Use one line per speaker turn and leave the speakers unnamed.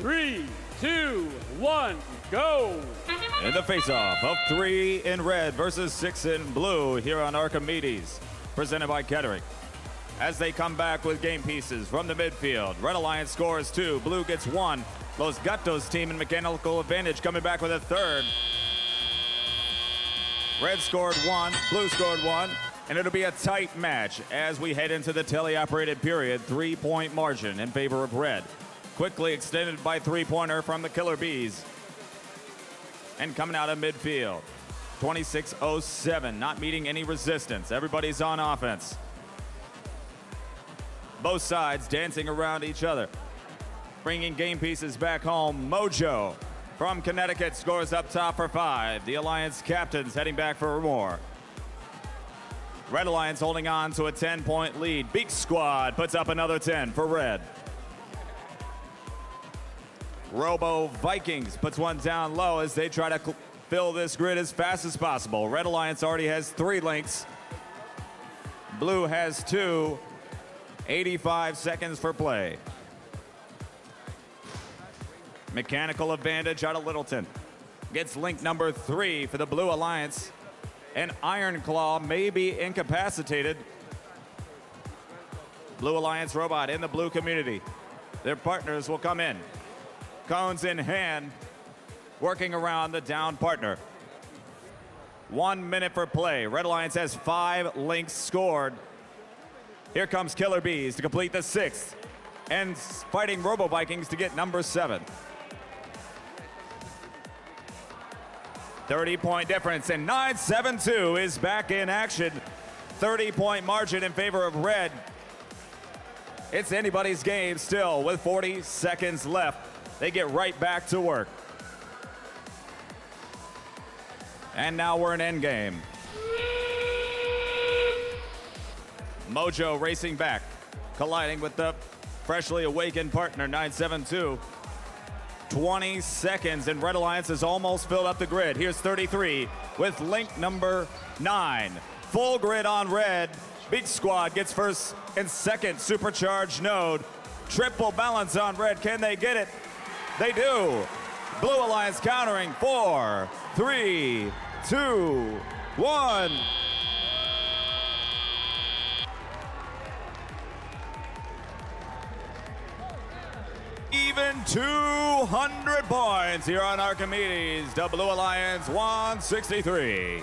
Three, two, one, go!
In the face-off of three in red versus six in blue here on Archimedes, presented by Kettering. As they come back with game pieces from the midfield, Red Alliance scores two, blue gets one. Los Gatos team in mechanical advantage coming back with a third. Red scored one, blue scored one, and it'll be a tight match as we head into the teleoperated period. Three-point margin in favor of red. Quickly extended by three-pointer from the Killer Bees. And coming out of midfield, 26-07, not meeting any resistance. Everybody's on offense. Both sides dancing around each other. Bringing game pieces back home, Mojo from Connecticut scores up top for five. The Alliance captains heading back for more. Red Alliance holding on to a 10 point lead. Beak Squad puts up another 10 for Red. Robo Vikings puts one down low as they try to fill this grid as fast as possible. Red Alliance already has three links. Blue has two. 85 seconds for play. Mechanical advantage out of Littleton. Gets link number three for the Blue Alliance. And Iron Claw may be incapacitated. Blue Alliance robot in the blue community. Their partners will come in. Cones in hand, working around the down partner. One minute for play. Red Alliance has five links scored. Here comes Killer Bees to complete the sixth. And fighting Robo Vikings to get number seven. 30 point difference, and 972 is back in action. 30 point margin in favor of red. It's anybody's game still with 40 seconds left. They get right back to work. And now we're in endgame. Mojo racing back, colliding with the freshly awakened partner 972. 20 seconds, and Red Alliance has almost filled up the grid. Here's 33 with link number nine. Full grid on red. Beak Squad gets first and second supercharged node. Triple balance on red. Can they get it? They do. Blue Alliance countering. Four, three, two, one. Even 200 points here on Archimedes. The Blue Alliance 163.